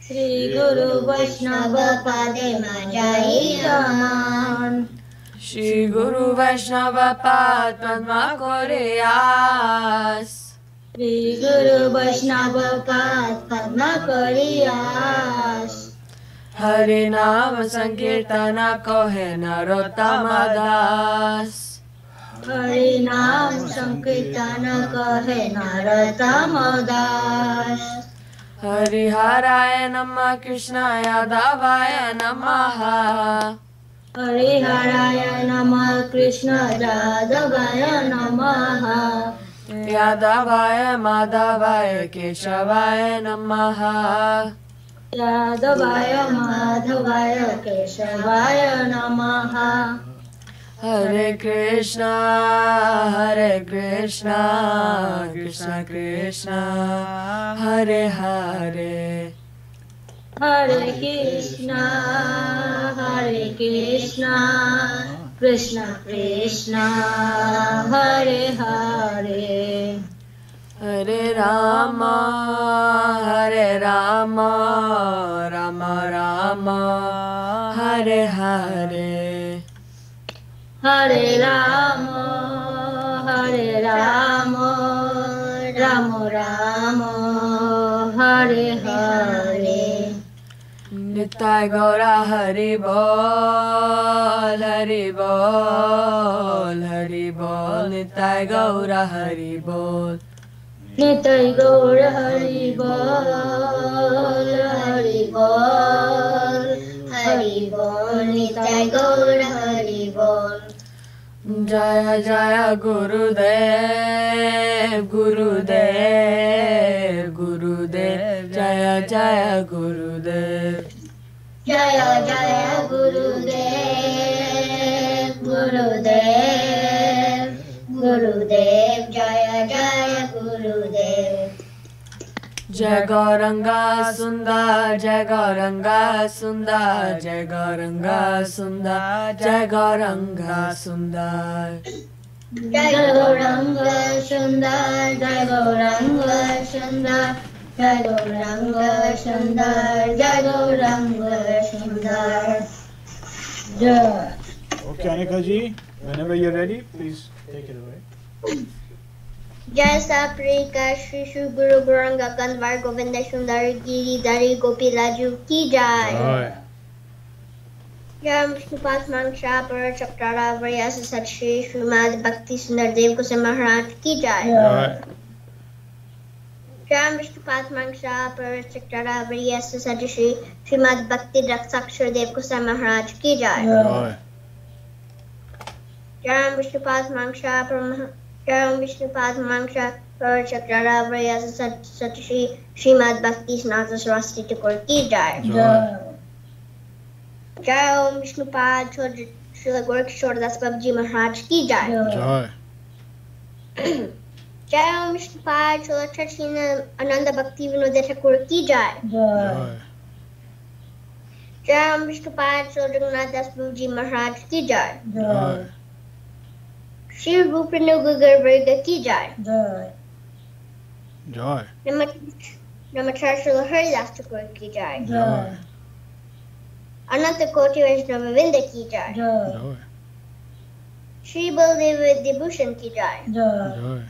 Speaker 5: শ্রী
Speaker 6: গুরু বৈষ্ণব পদে মজাই আমান। শ্রী
Speaker 5: গুরু বৈষ্ণব পদ পদ্মা করে আস।
Speaker 6: শ্রী গুরু বৈষ্ণব পদ পদ্মা করে আস।
Speaker 5: हरि नाम संकीर्तन कहे नरोत्तम दास
Speaker 6: हरि नाम संकीर्तन कहे नरतम दास
Speaker 5: हरिहराय नमः कृष्णाय यादवाय नमः
Speaker 6: हरिहराय नमः कृष्ण यादवाय नमः
Speaker 5: यादवाय माधवाय केशवाय नमः
Speaker 6: यादवाय माधवाय केशवाय नमः।
Speaker 5: हरे कृष्णा हरे कृष्णा कृष्ण कृष्ण हरे हरे।
Speaker 7: हरे कृष्णा हरे Krishna Krishna Krishna Hare Hare.
Speaker 5: Hare Rama, Hare Rama, Rama Rama, Hare Hare.
Speaker 7: Hare Rama, Hare Rama, Rama Rama, Hare Hare.
Speaker 5: Nitai Gaura Hari Bol, Hari Bol, Hari Bol, Nitai Gaura Hari Bol.
Speaker 7: Nitai Gaur Hari Bol, Hari Bol, Hari Bol, Nitai Gaur Hari Bol.
Speaker 5: Jaya Jaya Gurudev, Gurudev, Gurudev, Jaya Jaya Gurudev.
Speaker 7: Jaya Jaya Gurudev, Gurudev, Gurudev, Jaya Jaya Gurudev.
Speaker 5: Jai Gauranga Sundar, Jai Gauranga Sundar, Jai Gauranga Sundar, Jai Gauranga Sundar.
Speaker 7: Jai Gauranga Sundar, Jai Gauranga Sundar, Jai Gauranga Sundar, Jai Gauranga Sundar. Jai.
Speaker 1: Okay, Anika ji, whenever you're ready, please take it away.
Speaker 7: जय श्री श्री गुरु गौरंग कंदवार गोविंद सुंदर गिरिधरी गोपी लाजू की जाय. जय विष्णुपाद मंशा पर चक्रारा व्यास सत श्री श्रीमद भक्ति सुंदर देव को महाराज की जाय. जय विष्णुपाद मंशा पर चक्रारा व्यास सत श्री श्रीमद भक्ति रक्षाक्षर देव को महाराज की जाय. जय विष्णुपाद मंशा पर Shri Vishnu Pad Mantra Chakraravraya Sat Shri Srimad Bhakti Snata Saraswati Thakur Ki
Speaker 1: Jai
Speaker 7: Jai Om Vishnu Pad Shri Gorkshore Das Babji Maharaj Ki Jai Jai
Speaker 1: Jai
Speaker 7: Om Vishnu Pad Shri Chachina Ananda Bhakti Vinod Thakur Ki Jai
Speaker 1: Jai
Speaker 7: Jai Om Vishnu Pad Shri Raghunath Das Babji Maharaj Ki Jai
Speaker 1: Jai
Speaker 7: Shri रूप नुगर वर्ग की जय
Speaker 1: Joy.
Speaker 7: नमस्कार श्री हरिदास ठाकुर की जय
Speaker 1: Joy.
Speaker 7: अनंत कोटि वैष्णव विंद की जय
Speaker 1: Joy.
Speaker 7: श्री बलदेव विद्याभूषण की जय
Speaker 1: Joy.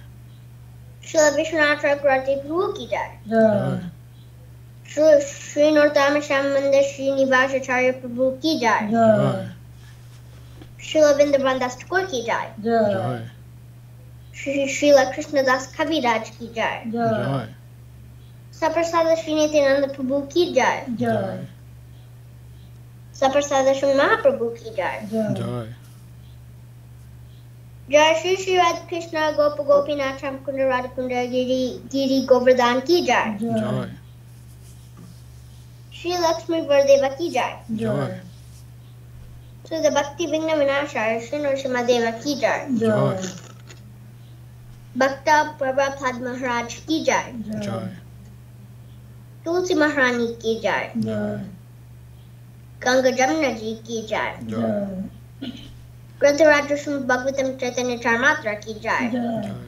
Speaker 7: श्री विश्वनाथ ठाकुर प्रभु की जय
Speaker 1: Joy.
Speaker 7: श्री श्री नरोत्तम श्याम मंदिर श्रीनिवास आचार्य प्रभु की जय
Speaker 1: Joy.
Speaker 7: Srila Vrindavandas Thakur ki jai. Jai.
Speaker 1: Sri
Speaker 7: Srila Krishnadas Kaviraj ki jai. Jai.
Speaker 1: Saprasada
Speaker 7: Sri Nityananda Prabhu ki jai. Jai.
Speaker 1: Saprasada
Speaker 7: Sri Mahaprabhu ki jai. Jai.
Speaker 1: Jai
Speaker 7: Shri Shri Radha Krishna Gopa Gopinath Ramkunda Radhakunda Giri Giri Govardhan ki jai. Jai. Shri Lakshmi
Speaker 1: Vardeva
Speaker 7: ki jai. Jai. की जय
Speaker 1: Joy.
Speaker 7: Shri भक्ति विघ्न विनाशाय श्री नरसिम्हा देवा की जय
Speaker 1: Joy.
Speaker 7: भक्ता प्रभापाद महाराज की जय
Speaker 1: Joy.
Speaker 7: तुलसी महारानी की जय गंगा जमुना जी की जय
Speaker 1: Joy.
Speaker 7: ग्रंथराज श्री भगवतम चैतन्य चारमात्रा की जय
Speaker 1: Joy.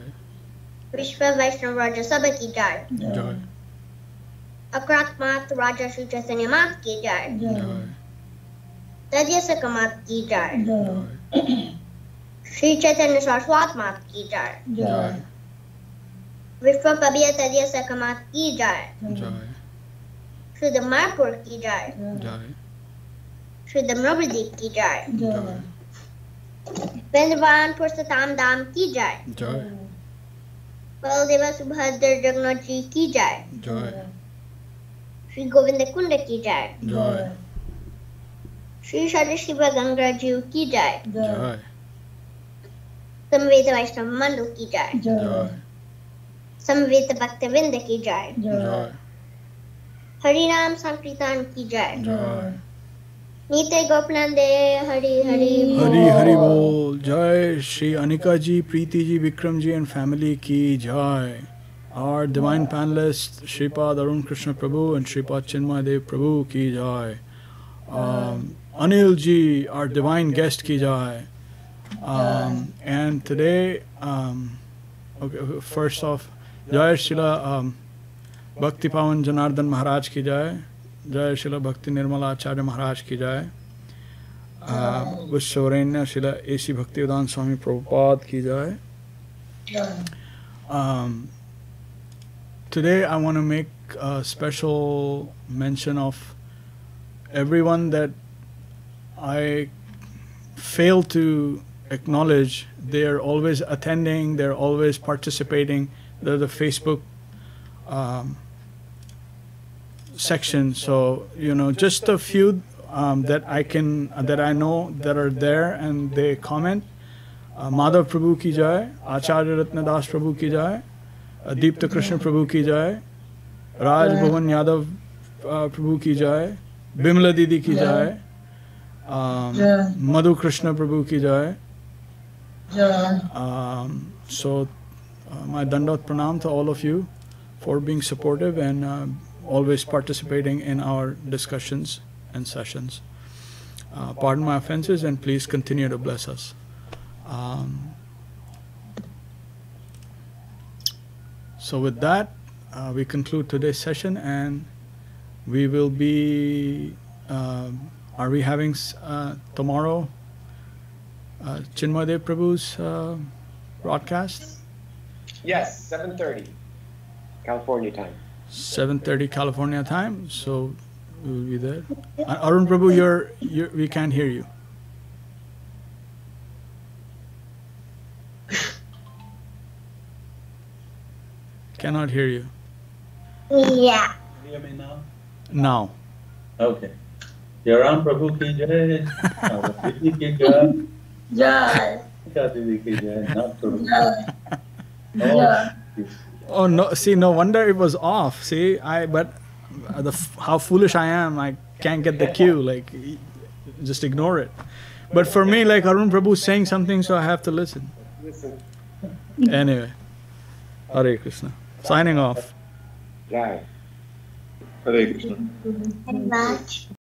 Speaker 7: विश्व वैष्णव राजा सभा की जय
Speaker 1: Joy.
Speaker 7: अक्रात मात राजा श्री चैतन्य मात की
Speaker 1: तर्ज
Speaker 7: से कमात की
Speaker 1: जाए।
Speaker 7: श्री चैतन्य सरस्वत मात की
Speaker 1: जाए।
Speaker 7: विश्व कबीर तर्ज से कमात की
Speaker 1: जाए।
Speaker 7: श्री मारपुर की
Speaker 1: जाए।
Speaker 7: श्री मनोवृद्धि की
Speaker 1: जाए।
Speaker 7: वृंदावन पुरुषोत्तम दाम की
Speaker 1: जाए।
Speaker 7: बलदेव सुभद्र जगन्नाथ जी की
Speaker 1: जाए।
Speaker 7: श्री गोविंद कुंड की
Speaker 1: जाए।
Speaker 7: श्री शनि शिव गंगा जी की
Speaker 1: जाए
Speaker 7: समवेत वैष्णव मनु की
Speaker 1: जाए
Speaker 7: समवेत भक्त विंद की
Speaker 1: जाए
Speaker 7: हरि नाम संकीर्तन की
Speaker 1: जाए
Speaker 6: नीते गोपनंदे हरि हरि
Speaker 1: हरि हरि बोल। जय श्री अनिका जी प्रीति जी विक्रम जी एंड फैमिली की जय। Our divine panelists, Shripad Arun Krishna Prabhu and Shripad Chinmadev Prabhu ki jai. Um, Anil ji, our divine guest ki Jai. Um, and today, um, okay, first off, Jai Shila um, Bhakti Pavan Janardhan Maharaj ki Jai. शिला भक्ति निर्मला आचार्य महाराज की जय विश्वरेण्य शिला AC भक्ति उदान स्वामी प्रभुपाद की जय um, today I want to make a special mention of everyone that I fail to acknowledge. They're always attending, they're always participating. They're the Facebook um, section. So, you know, just a few um, that I can, that I know that are there and they comment. Uh, Madhav Prabhu ki jai, Acharya Ratna Das Prabhu ki jai, uh, Deepta Krishna Prabhu ki jai, Raj Bhavan Yadav uh, Prabhu ki jai, Bimla Didi ki Jai. Madhu Krishna Prabhu ki jai. Um, so, uh, my Dandot Pranam to all of you for being supportive and uh, always participating in our discussions and sessions. Uh, pardon my offenses and please continue to bless us. Um, so, with that, uh, we conclude today's session and we will be. Are we having uh, tomorrow uh, Chinmadev Prabhu's uh, broadcast?
Speaker 4: Yes, 7:30, California time.
Speaker 1: 7:30 California time. So we'll be there. Uh, Arun Prabhu, you're, you're we can't hear you. Cannot hear you
Speaker 6: Yeah.
Speaker 3: Hear me now?
Speaker 1: now.
Speaker 3: Okay. Yaram Prabhu ki jai, our Didi ki jai,
Speaker 8: Jai.
Speaker 3: Ka Didi ki jai, not Prabhu.
Speaker 8: Jai.
Speaker 3: No.
Speaker 1: Oh no! See, no wonder it was off. See, I but uh, the how foolish I am. I can't get the cue. Like, just ignore it. But for me, like Arun Prabhu is saying something, so I have to listen.
Speaker 4: Listen,
Speaker 1: Anyway, Hare Krishna. Signing off.
Speaker 4: Jai.
Speaker 2: Hare Krishna.
Speaker 6: Very much.